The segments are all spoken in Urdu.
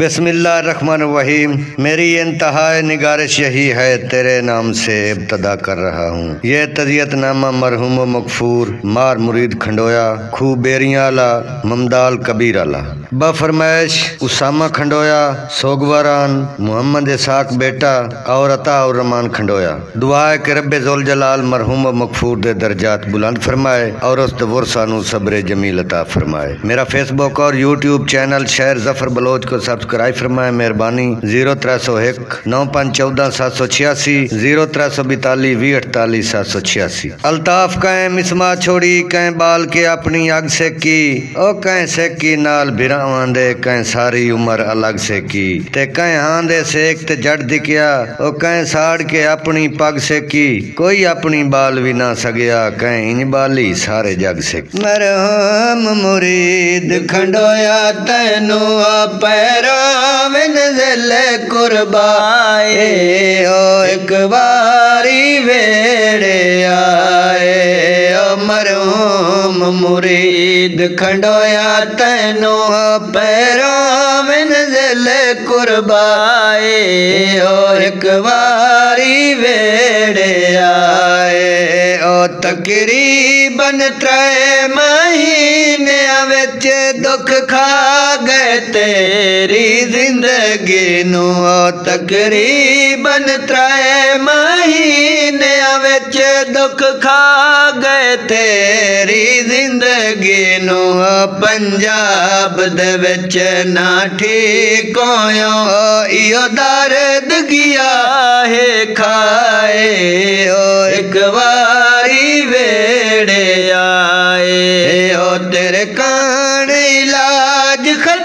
بسم اللہ الرحمن الرحیم۔ میری انتہائی نگارش یہی ہے، تیرے نام سے ابتدا کر رہا ہوں۔ یہ تذیت نامہ مرحوم و مغفور، مار مرید کھنڈویا خو بیریاں ممدال کبیر آلہ بفرمائش اسامہ کھنڈویا سوگواران محمد اساق بیٹا اور عطا الرحمان کھنڈویا۔ دعا ہے کہ رب زول جلال مرحوم و مغفور دے درجات بلند فرمائے اور اس ورسانو صبر جمیل عطا فرمائے۔ میرا فیس بک اور یوٹیوب چینل شہر ظفر بلوچ کو سبسکرائب فرمائے مہربانی زیرو تر سو ایک، نو پانچ چودہ سات سو چھیاسی، زیرو تر سو بیتالی وی اٹھتالی سات سو چھیاسی۔ الطاف کہیں مسما چھوڑی، کہیں بال کے اپنی اگ سے کی او کہیں سیکی نال بھراواں دے، کہیں ساری عمر الگ سے کی تے کہیں ہاں دے سیک تے جڑ دکیا او کہیں ساڑ کے اپنی پگ سے کی کوئی اپنی بال بھی نہ سگیا، کہیں ان بالی سارے جگ سے کی مرحوم مرید کھنڈویا تینو پیروں نزل قربائے او ایک باری ویڑے آئے او مرحوم مرید کھنڈویا تینو پیروں میں نزل قربائے او ایک باری ویڑے آئے او تقریباً ترے مہینے وچ دکھ کھا گئے تیری زندگی نو تقریباً ترے مہینے وچ دکھ کھا گئے تیری زندگی نو پنجاب دے وچ نہ ٹھیک ہویو ایو درد گیا ہے کھائے او ایک واری ویڑے آئے او تیرے کان علاج ختم ہو گیا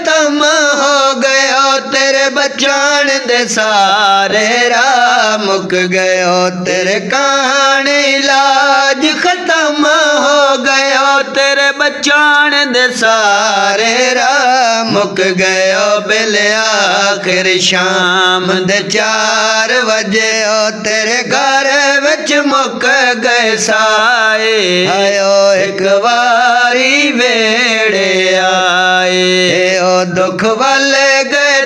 تیرے بچان دے سارے راہ مک گیا تیرے کان علاج ختم ہو گیا تیرے بچان دے سارے راہ مک گیا بلے آخر شام دے چار وجے او تیرے گھر وچ مک گئے سائے آئیو ایک واری ویڑے آئے او دکھ والے گئے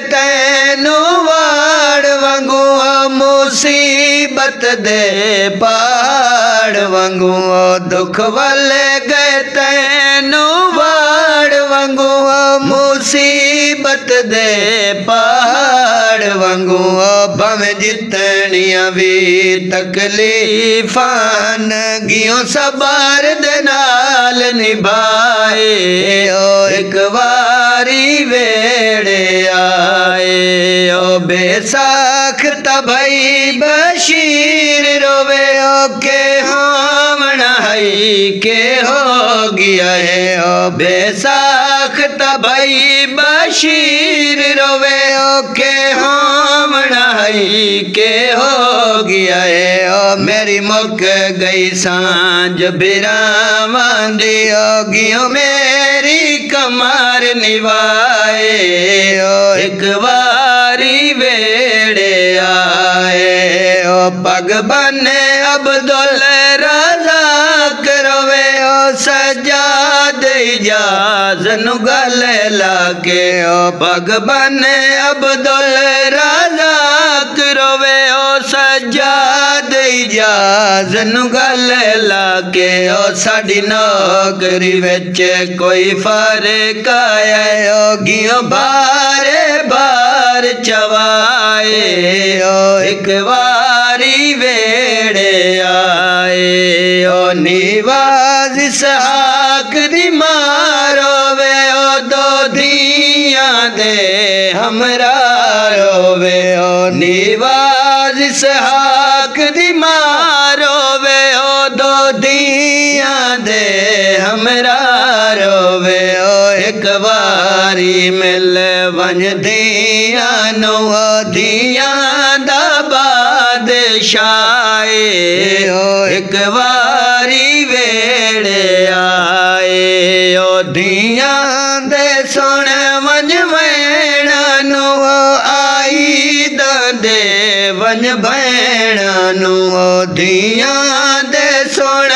مصیبت دے پاڑ وانگو دکھ والے گئے تینو واڑ وانگو مصیبت دے پاڑ وانگو بم جتنیاں بھی تکلیفان گیوں سبار دنال نبھائے او ایک واری ویڑے آئے او بے ساکھتا بھائی بشیر روے او کے ہامنا ہے کے ہو گیا ہے او بے ساکھتا بھائی بشیر روے او کے ہامنا ہے کے ہو گیا ہے او میری مک گئی سانج برامان دیو گیو میری کمار نوائے او ایک واری بنے عبدال رضا کروے او سجاد اجاز گل لاکے او پگ بنے عبدال رضا کروے۔ او سجاد اجازن گل لاکے او ساڑی نوکری وچ کوئی فرق آیا او گیوں بارے بار چوائے او ایک واری ویڑے آئے او نیواز سحاق دی دے ہمراہ روے او ایک واری مل ون دیاں نو دیاں دا بادشاہ او ایک واری ویڑے آئے او دیاں دے سن ون ویڑا نو آئی دے ون بھیڑا نو دیاں دے سن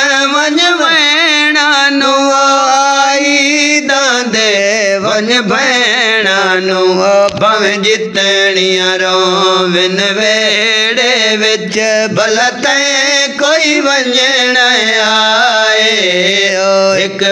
ون ویڑا نو آئی دے ون بھیڑا نو بم جتنیاں روون ویڑے وچ بھلا تیں کوئی ونجن آئے ایک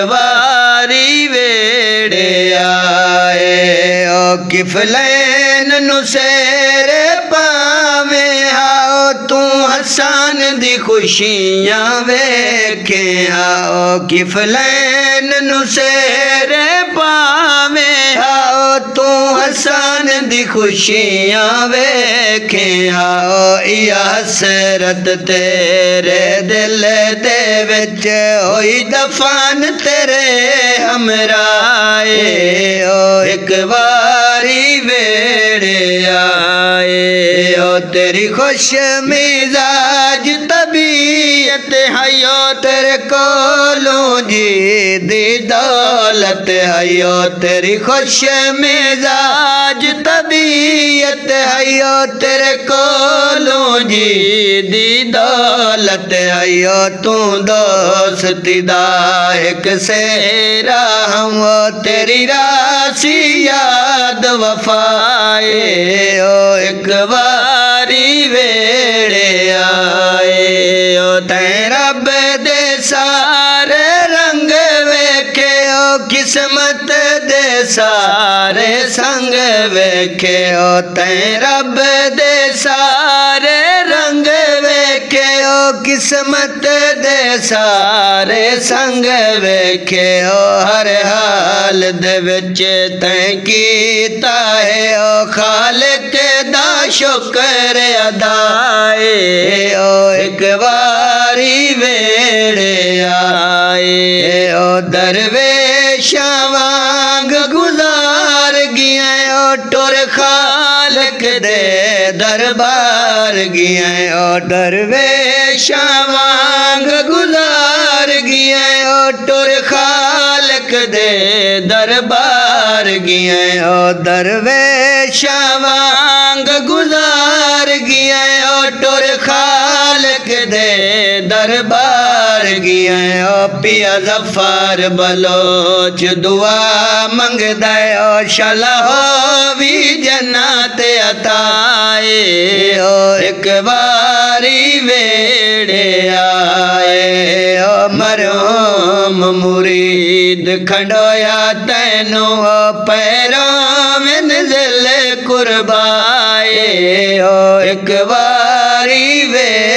تو حسان دی خوشیاں ویکھے آؤ، کفلین نو سیر پاویں آؤ، تو حسان دی خوشیاں ویکھے آؤ، یا حسرت تیرے دل دے وچ ہوئی دفان تیرے ہمرائے، او ایک واری ویڑے آئے۔ او تیری خوش مزاج طبیعت حیو تیرے کولوں جی دی دولت حیو تیری خوش مزاج طبیعت حیو تیرے کولوں جی دی دولت حیو تو دوستی دا ایک سیرا ہم تیری راسی یاد وفائے او ایک آئے او تے رب دے سارے رنگ ویکھے او قسمت دے سارے سنگ ویکھے او تے رب دے سارے قسمت دے سارے سنگ ویکھے او ہر حال دے وچ تیں کیتا ہے۔ او خالق دا شکر ادائے او ایک واری ویڑے آئے۔ او دروے دربار گیا او درویش وانگ گزار گیا او ٹور خالق دے دربار گیا او درویش وانگ گزار گیا او ٹور خالق دے دربار گیا او پیا ظفار بلوچ دعا منگ دے او شلا ہو بھی جنات عطائے، او ایک واری ویڑے آئے، او مرحوم مرید کھنڈویا تینو پیروں میں نزل قربائے، او ایک واری ویڑے